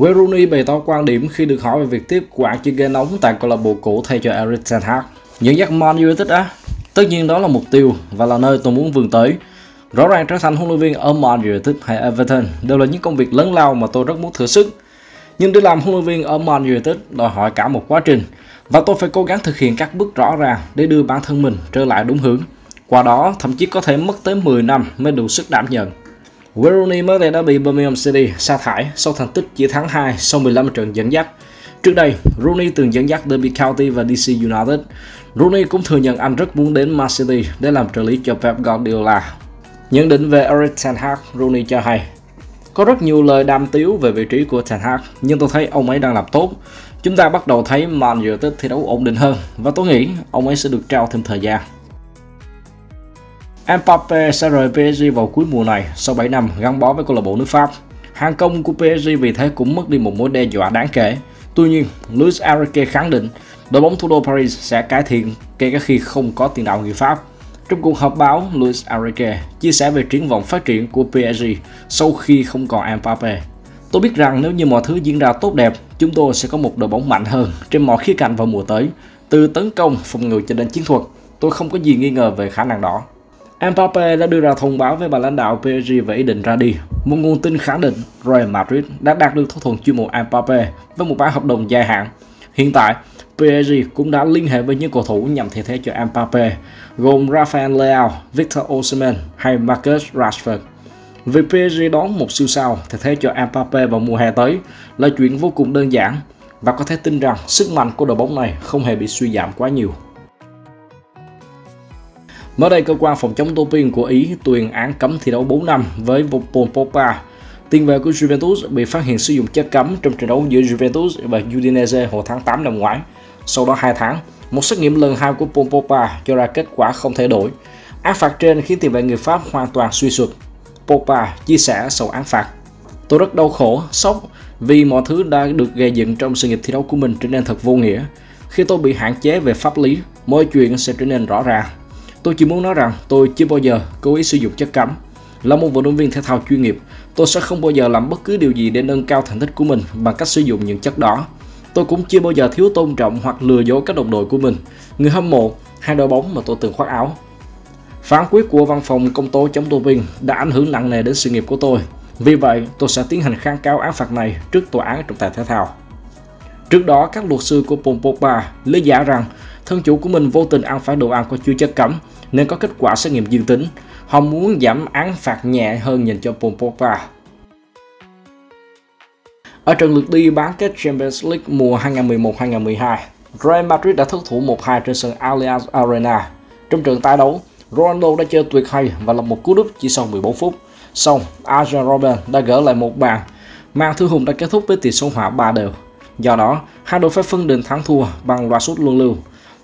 Wayne Rooney bày tỏ quan điểm khi được hỏi về việc tiếp quản chiếc ghế nóng tại câu lạc bộ cũ thay cho Erik ten Hag. những giấc Man United á? Tất nhiên đó là mục tiêu và là nơi tôi muốn vươn tới. Rõ ràng trở thành huấn luyện viên ở Man United hay Everton đều là những công việc lớn lao mà tôi rất muốn thử sức. Nhưng để làm huấn luyện viên ở Man United đòi hỏi cả một quá trình và tôi phải cố gắng thực hiện các bước rõ ràng để đưa bản thân mình trở lại đúng hướng. Qua đó, thậm chí có thể mất tới 10 năm mới đủ sức đảm nhận. Wayne mới đây đã bị Birmingham City sa thải sau thành tích chỉ thắng 2 sau 15 trận dẫn dắt. Trước đây, Rooney từng dẫn dắt Derby County và DC United. Rooney cũng thừa nhận anh rất muốn đến Man City để làm trợ lý cho Pep Guardiola. Nhận định về Eric ten Hag, Rooney cho hay có rất nhiều lời đam tiếu về vị trí của Ten Hag, nhưng tôi thấy ông ấy đang làm tốt. Chúng ta bắt đầu thấy Man United thi đấu ổn định hơn và tôi nghĩ ông ấy sẽ được trao thêm thời gian. Mbappe sẽ rời PSG vào cuối mùa này sau 7 năm gắn bó với câu lạc bộ nước Pháp. Hàng công của PSG vì thế cũng mất đi một mối đe dọa đáng kể. Tuy nhiên, Luis Enrique khẳng định đội bóng thủ đô Paris sẽ cải thiện kể cả khi không có tiền đạo người Pháp. Trong cuộc họp báo, Luis Enrique chia sẻ về triển vọng phát triển của PSG sau khi không còn Mbappe. Tôi biết rằng nếu như mọi thứ diễn ra tốt đẹp, chúng tôi sẽ có một đội bóng mạnh hơn trên mọi khía cạnh vào mùa tới, từ tấn công, phòng ngự cho đến chiến thuật. Tôi không có gì nghi ngờ về khả năng đó. Mbappe đã đưa ra thông báo với ban lãnh đạo PSG về ý định ra đi. Một nguồn tin khẳng định Real Madrid đã đạt được thỏa thuận chuyên môn Mbappe với một bản hợp đồng dài hạn. Hiện tại, PSG cũng đã liên hệ với những cầu thủ nhằm thay thế cho Mbappe, gồm Rafael Leao, Victor Osimhen hay Marcus Rashford. Việc PSG đón một siêu sao thay thế cho Mbappe vào mùa hè tới là chuyện vô cùng đơn giản và có thể tin rằng sức mạnh của đội bóng này không hề bị suy giảm quá nhiều. Mới đây, cơ quan phòng chống doping của Ý tuyên án cấm thi đấu 4 năm với Paul Pogba. Tiền vệ của Juventus bị phát hiện sử dụng chất cấm trong trận đấu giữa Juventus và Udinese hồi tháng 8 năm ngoái. Sau đó 2 tháng, một xét nghiệm lần hai của Paul Pogba cho ra kết quả không thay đổi. Án phạt trên khiến tiền vệ người Pháp hoàn toàn suy sụp. Pogba chia sẻ sau án phạt. Tôi rất đau khổ, sốc vì mọi thứ đã được gây dựng trong sự nghiệp thi đấu của mình trở nên thật vô nghĩa. Khi tôi bị hạn chế về pháp lý, mọi chuyện sẽ trở nên rõ ràng. Tôi chỉ muốn nói rằng tôi chưa bao giờ cố ý sử dụng chất cấm. Là một vận động viên thể thao chuyên nghiệp, tôi sẽ không bao giờ làm bất cứ điều gì để nâng cao thành tích của mình bằng cách sử dụng những chất đó. Tôi cũng chưa bao giờ thiếu tôn trọng hoặc lừa dối các đồng đội của mình, người hâm mộ hay đội bóng mà tôi từng khoác áo. Phán quyết của văn phòng công tố chống doping đã ảnh hưởng nặng nề đến sự nghiệp của tôi. Vì vậy, tôi sẽ tiến hành kháng cáo án phạt này trước tòa án trọng tài thể thao. Trước đó, các luật sư của Paul Pogba lý giải rằng thân chủ của mình vô tình ăn phải đồ ăn có chứa chất cấm nên có kết quả xét nghiệm dương tính. Họ muốn giảm án phạt nhẹ hơn dành cho Paul Pogba. Ở trận lượt đi bán kết Champions League mùa 2011-2012, Real Madrid đã thất thủ 1-2 trên sân Allianz Arena. Trong trận tái đấu, Ronaldo đã chơi tuyệt hay và lập một cú đúp chỉ sau 14 phút. Xong, Arjen Robben đã gỡ lại một bàn. Màn thư hùng đã kết thúc với tỷ số hòa 3 đều. Do đó, hai đội phải phân định thắng thua bằng loạt sút luân lưu.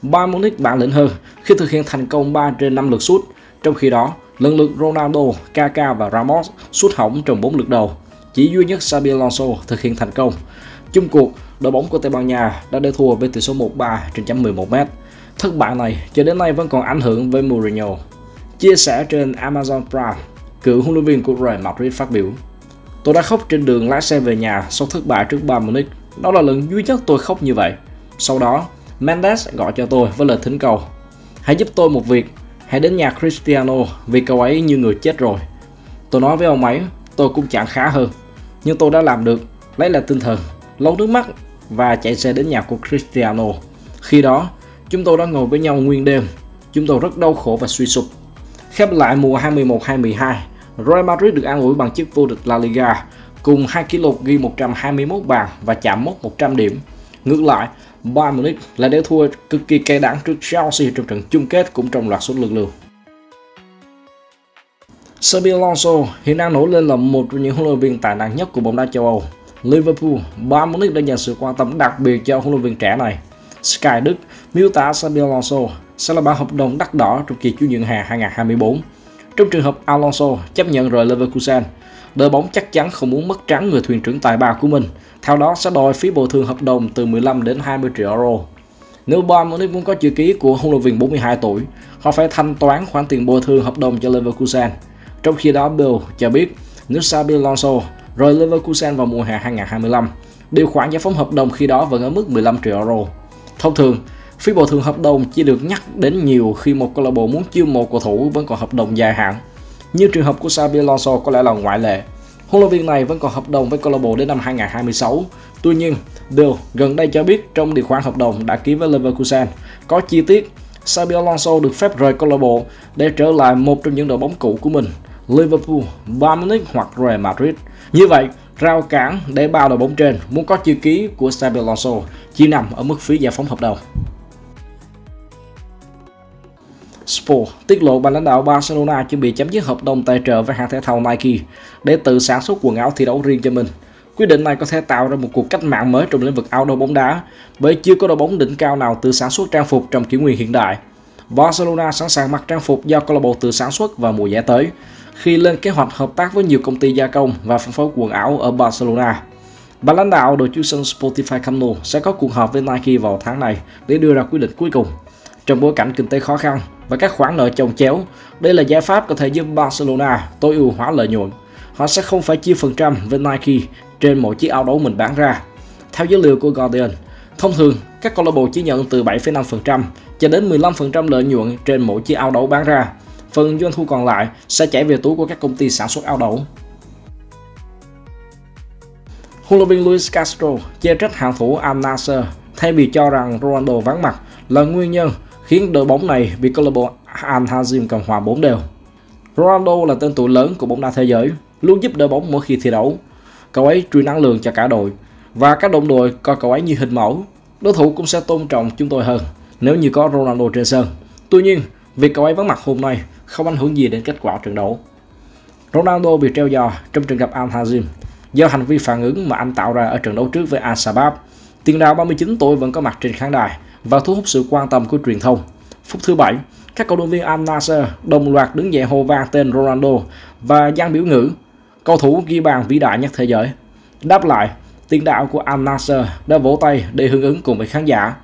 Bayern Munich bản lĩnh hơn khi thực hiện thành công 3 trên 5 lượt sút. Trong khi đó, lần lượt Ronaldo, Kaká và Ramos sút hỏng trong 4 lượt đầu. Chỉ duy nhất Xabi Alonso thực hiện thành công. Chung cuộc, đội bóng của Tây Ban Nha đã để thua với tỷ số 1-3 trên chấm 11m. Thất bại này cho đến nay vẫn còn ảnh hưởng với Mourinho. Chia sẻ trên Amazon Prime, cựu huấn luyện viên của Real Madrid phát biểu Tôi đã khóc trên đường lái xe về nhà sau thất bại trước Bayern Munich. Đó là lần duy nhất tôi khóc như vậy. Sau đó, Mendes gọi cho tôi với lời thỉnh cầu. Hãy giúp tôi một việc, hãy đến nhà Cristiano vì cậu ấy như người chết rồi. Tôi nói với ông ấy, tôi cũng chẳng khá hơn. Nhưng tôi đã làm được, lấy lại tinh thần, lau nước mắt và chạy xe đến nhà của Cristiano. Khi đó, chúng tôi đã ngồi với nhau nguyên đêm. Chúng tôi rất đau khổ và suy sụp. Khép lại mùa 2011-2012, Real Madrid được an ủi bằng chiếc vô địch La Liga cùng hai kỷ lục ghi 121 bàn và chạm mốc 100 điểm. Ngược lại, Bayern Munich là để thua cực kỳ cay đắng trước Chelsea trong trận chung kết cũng trong loạt sút lượt lưu. Xabi Alonso hiện đang nổi lên là một trong những huấn luyện viên tài năng nhất của bóng đá châu Âu. Liverpool, Bayern Munich đã dành sự quan tâm đặc biệt cho huấn luyện viên trẻ này. Sky Đức miêu tả Xabi Alonso sẽ là bản hợp đồng đắt đỏ trong kỳ chuyển nhượng hè 2024. Trong trường hợp Alonso chấp nhận rời Leverkusen, đội bóng chắc chắn không muốn mất trắng người thuyền trưởng tài ba của mình, theo đó sẽ đòi phí bồi thường hợp đồng từ 15 đến 20 triệu euro. Nếu Bayern Munich muốn có chữ ký của huấn luyện viên 42 tuổi, họ phải thanh toán khoản tiền bồi thường hợp đồng cho Leverkusen. Trong khi đó, Bill cho biết nếu Xabi Alonso rời Leverkusen vào mùa hè 2025. Điều khoản giải phóng hợp đồng khi đó vẫn ở mức 15 triệu euro. Thông thường, phí bồi thường hợp đồng chỉ được nhắc đến nhiều khi một câu lạc bộ muốn chiêu mộ cầu thủ vẫn còn hợp đồng dài hạn. Như trường hợp của Xabi Alonso có lẽ là ngoại lệ. Huấn luyện viên này vẫn còn hợp đồng với câu lạc bộ đến năm 2026. Tuy nhiên, Bill gần đây cho biết trong điều khoản hợp đồng đã ký với Leverkusen có chi tiết Xabi Alonso được phép rời câu lạc bộ để trở lại một trong những đội bóng cũ của mình, Liverpool, Bayern Munich hoặc Real Madrid. Như vậy, rào cản để ba đội bóng trên muốn có chữ ký của Xabi Alonso chỉ nằm ở mức phí giải phóng hợp đồng. Sport tiết lộ ban lãnh đạo Barcelona chuẩn bị chấm dứt hợp đồng tài trợ với hãng thể thao Nike để tự sản xuất quần áo thi đấu riêng cho mình. Quyết định này có thể tạo ra một cuộc cách mạng mới trong lĩnh vực áo đấu bóng đá, bởi chưa có đội bóng đỉnh cao nào tự sản xuất trang phục trong kỷ nguyên hiện đại. Barcelona sẵn sàng mặc trang phục do câu lạc bộ tự sản xuất vào mùa giải tới, khi lên kế hoạch hợp tác với nhiều công ty gia công và phân phối quần áo ở Barcelona. Ban lãnh đạo đội chủ sân Spotify Camp Nou sẽ có cuộc họp với Nike vào tháng này để đưa ra quyết định cuối cùng. Trong bối cảnh kinh tế khó khăn và các khoản nợ chồng chéo, đây là giải pháp có thể giúp Barcelona tối ưu hóa lợi nhuận. Họ sẽ không phải chia phần trăm với Nike trên mỗi chiếc áo đấu mình bán ra. Theo dữ liệu của Guardian, thông thường các câu lạc bộ chỉ nhận từ 7,5% cho đến 15% lợi nhuận trên mỗi chiếc áo đấu bán ra. Phần doanh thu còn lại sẽ chảy về túi của các công ty sản xuất áo đấu. Huấn luyện viên Luis Castro chê trách hàng thủ Al Nassr thay vì cho rằng Ronaldo vắng mặt là nguyên nhân khiến đội bóng này bị câu lạc bộ Al Hazim cầm hòa 4 đều. Ronaldo là tên tuổi lớn của bóng đá thế giới, luôn giúp đội bóng mỗi khi thi đấu. Cậu ấy truyền năng lượng cho cả đội và các đồng đội coi cậu ấy như hình mẫu. Đối thủ cũng sẽ tôn trọng chúng tôi hơn nếu như có Ronaldo trên sân. Tuy nhiên, việc cậu ấy vắng mặt hôm nay không ảnh hưởng gì đến kết quả trận đấu. Ronaldo bị treo giò trong trận gặp Al Hazim do hành vi phản ứng mà anh tạo ra ở trận đấu trước với Al Sabab. Tiền đạo 39 tuổi vẫn có mặt trên khán đài và thu hút sự quan tâm của truyền thông. Phút thứ bảy, các cầu động viên Al Nassr đồng loạt đứng dậy hô vang tên Ronaldo và giang biểu ngữ cầu thủ ghi bàn vĩ đại nhất thế giới. Đáp lại, tiền đạo của Al Nassr đã vỗ tay để hưởng ứng cùng với khán giả.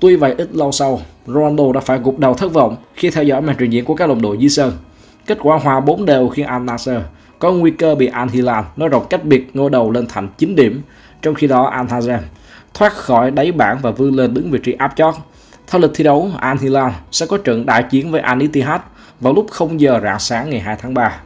Tuy vậy ít lâu sau, Ronaldo đã phải gục đầu thất vọng khi theo dõi màn trình diễn của các đồng đội dưới sân. Kết quả hòa 4 đều khiến Al Nassr có nguy cơ bị Al Hilal nó rộng cách biệt ngôi đầu lên thành 9 điểm, trong khi đó Al Hazem thoát khỏi đáy bảng và vươn lên đứng vị trí áp chót. Theo lịch thi đấu, Al Hilal sẽ có trận đại chiến với Al Ittihad vào lúc 0 giờ rạng sáng ngày 2 tháng 3.